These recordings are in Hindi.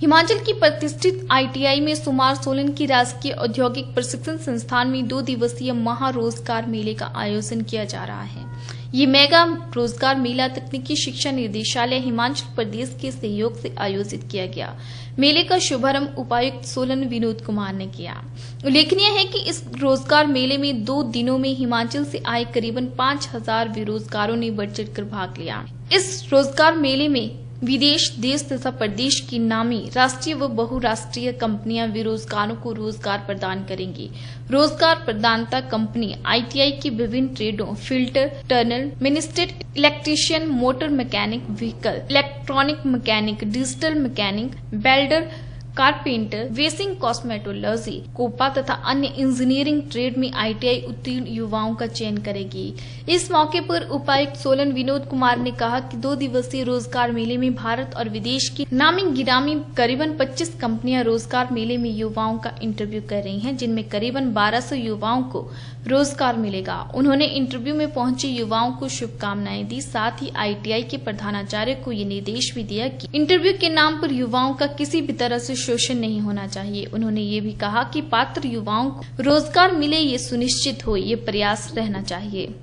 हिमाचल की प्रतिष्ठित आईटीआई में सुमार सोलन की राजकीय औद्योगिक प्रशिक्षण संस्थान में दो दिवसीय महारोजगार मेले का आयोजन किया जा रहा है। ये मेगा रोज़गार मेला तकनीकी शिक्षा निदेशालय हिमाचल प्रदेश के सहयोग से आयोजित किया गया। मेले का शुभारंभ उपायुक्त सोलन विनोद कुमार ने किया। उल्लेखनीय है कि इस रोज़गार मेले में दो दिनों में हिमाचल से आए करीबन पाँच हज़ार बेरोजगारों ने बढ़ चढ़ भाग लिया। इस रोज़गार मेले में विदेश देश तथा प्रदेश की नामी राष्ट्रीय व बहुराष्ट्रीय कंपनियाँ बेरोजगारों को रोज़गार प्रदान करेंगी। रोज़गार प्रदानता कंपनी आईटीआई की विभिन्न ट्रेडों, fitter turner machinist, electrician, motor mechanic, vehicle, electronic mechanic, digital mechanic welder carpenter wasting cosmetology COPA तथा अन्य इंजीनियरिंग ट्रेड में आईटीआई उत्तीर्ण युवाओं का चयन करेगी। इस मौके पर उपायुक्त सोलन विनोद कुमार ने कहा कि दो दिवसीय रोज़गार मेले में भारत और विदेश की नामी गिरामी करीबन 25 कंपनियाँ रोज़गार मेले में युवाओं का इंटरव्यू कर रही हैं, जिनमें करीबन 1200 युवाओं को रोज़गार मिलेगा। उन्होंने इंटरव्यू में पहुँचे युवाओं को शुभकामनाएँ दी, साथ ही आईटीआई के प्रधानाचार्य को ये निर्देश भी दिया कि इंटरव्यू के नाम पर युवाओं का किसी भी तरह से शोषण नहीं होना चाहिए। उन्होंने ये भी कहा कि पात्र युवाओं को रोज़गार मिले, ये सुनिश्चित हो, ये प्रयास रहना चाहिए।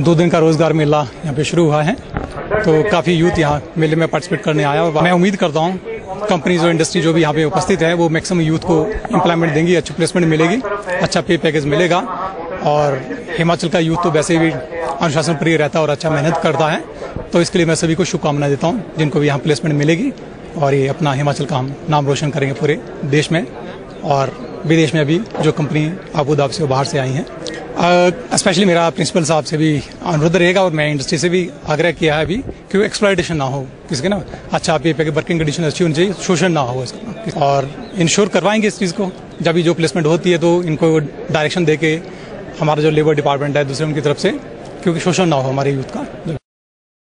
दो दिन का रोज़गार मेला यहाँ पे शुरू हुआ है तो काफ़ी यूथ यहाँ मेले में पार्टिसिपेट करने आया और मैं उम्मीद करता हूँ कंपनीज़ और इंडस्ट्री जो भी यहाँ पे उपस्थित है, वो मैक्सिमम यूथ को एम्प्लॉयमेंट देंगी, अच्छी प्लेसमेंट मिलेगी अच्छा पे पैकेज मिलेगा और हिमाचल का यूथ तो वैसे भी अनुशासन प्रिय रहता है और अच्छा मेहनत करता है तो इसके लिए मैं सभी को शुभकामनाएँ देता हूँ, जिनको भी यहाँ प्लेसमेंट मिलेगी। और ये अपना हिमाचल का हम नाम रोशन करेंगे पूरे देश में और विदेश में अभी जो कंपनी अबू धाबी से बाहर से आई हैं। स्पेशली मेरा प्रिंसिपल साहब से भी अनुरोध रहेगा और मैं इंडस्ट्री से भी आग्रह किया है अभी कि वो एक्सप्लाइटेशन ना हो किसी के ना? अच्छा आप ये पे वर्किंग कंडीशन अच्छी होनी चाहिए, शोषण ना हो इसका। और इंश्योर करवाएँगे इस चीज़ को। जब भी जो प्लेसमेंट होती है तो इनको डायरेक्शन दे के हमारा जो लेबर डिपार्टमेंट है, दूसरे उनकी तरफ़ से, क्योंकि शोषण ना हो हमारे यूथ का।